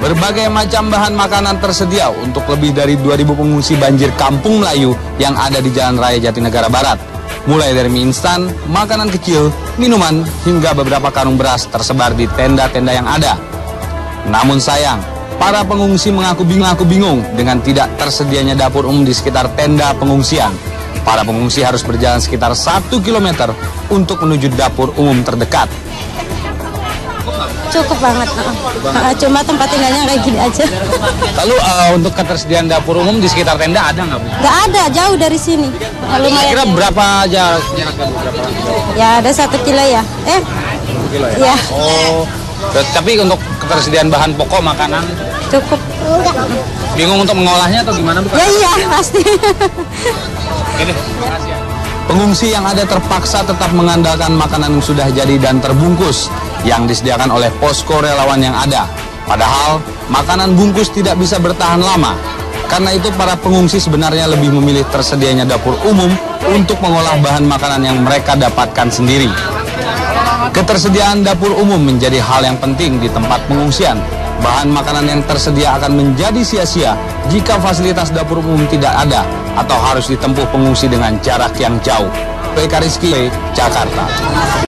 Berbagai macam bahan makanan tersedia untuk lebih dari 2.000 pengungsi banjir Kampung Melayu yang ada di Jalan Raya Jatinegara Barat. Mulai dari mie instan, makanan kecil, minuman, hingga beberapa karung beras tersebar di tenda-tenda yang ada. Namun sayang, para pengungsi mengaku bingung, bingung dengan tidak tersedianya dapur umum di sekitar tenda pengungsian. Para pengungsi harus berjalan sekitar 1 km untuk menuju dapur umum terdekat. Cukup banget. Uh, cuma tempat tinggalnya kayak gini aja. Lalu uh, untuk ketersediaan dapur umum di sekitar tenda ada nggak Bu? Nggak ada, jauh dari sini. Lumayan. Kira berapa jarak jaraknya? Berapa? Ya ada satu kilo ya. Eh, kilo ya? ya Oh, tapi untuk ketersediaan bahan pokok makanan cukup. bingung untuk mengolahnya atau gimana Bu? Ya iya pasti. Oke deh, makasih ya. Pengungsi yang ada terpaksa tetap mengandalkan makanan yang sudah jadi dan terbungkus yang disediakan oleh posko relawan yang ada. Padahal makanan bungkus tidak bisa bertahan lama. Karena itu para pengungsi sebenarnya lebih memilih tersedianya dapur umum untuk mengolah bahan makanan yang mereka dapatkan sendiri. Ketersediaan dapur umum menjadi hal yang penting di tempat pengungsian. Bahan makanan yang tersedia akan menjadi sia-sia jika fasilitas dapur umum tidak ada atau harus ditempuh pengungsi dengan jarak yang jauh. Peka Rizky, Jakarta.